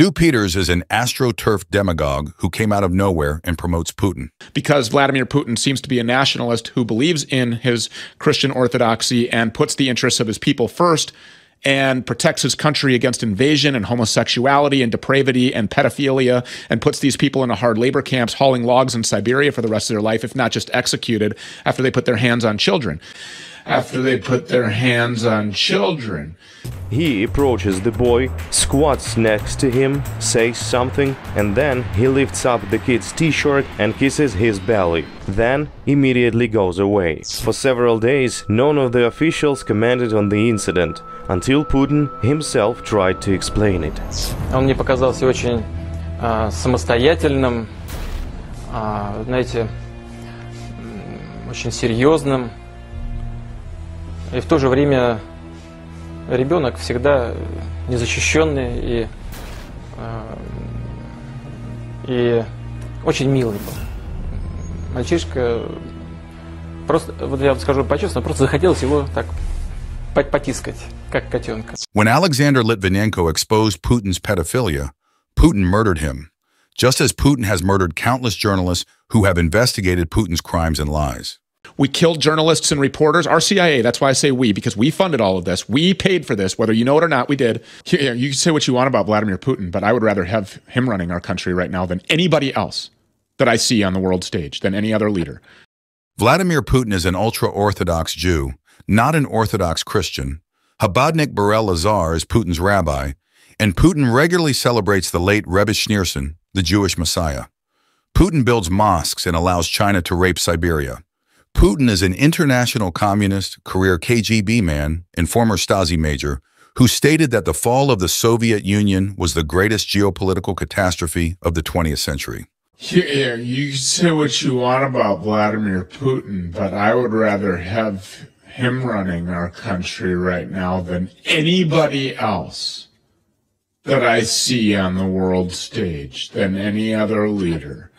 Stew Peters is an astroturf demagogue who came out of nowhere and promotes Putin. Because Vladimir Putin seems to be a nationalist who believes in his Christian orthodoxy and puts the interests of his people first and protects his country against invasion and homosexuality and depravity and pedophilia and puts these people into hard labor camps hauling logs in Siberia for the rest of their life, if not just executed after they put their hands on children after they put their hands on children. He approaches the boy, squats next to him, says something, and then he lifts up the kid's t-shirt and kisses his belly. Then immediately goes away. For several days, none of the officials commented on the incident, until Putin himself tried to explain it. Он мне показался очень э, самостоятельным, э, знаете, очень серьезным, И в то же время ребенок всегда незащищенный и, и очень милый был. Мальчишка просто, вот я вам скажу по-честному, просто захотелось его так потискать, как котенка. When Alexander Litvinenko exposed Putin's pedophilia, Putin murdered him, just as Putin has murdered countless journalists who have investigated Putin's crimes and lies. We killed journalists and reporters. Our CIA, that's why I say we, because we funded all of this. We paid for this, whether you know it or not, we did. You, you can say what you want about Vladimir Putin, but I would rather have him running our country right now than anybody else that I see on the world stage, than any other leader. Vladimir Putin is an ultra Orthodox Jew, not an Orthodox Christian. Chabadnik Berel Lazar is Putin's rabbi, and Putin regularly celebrates the late Rebbe Schneerson, the Jewish Messiah. Putin builds mosques and allows China to rape Siberia. Putin is an international communist, career KGB man, and former Stasi major who stated that the fall of the Soviet Union was the greatest geopolitical catastrophe of the 20th century. Yeah, you say what you want about Vladimir Putin, but I would rather have him running our country right now than anybody else that I see on the world stage, than any other leader.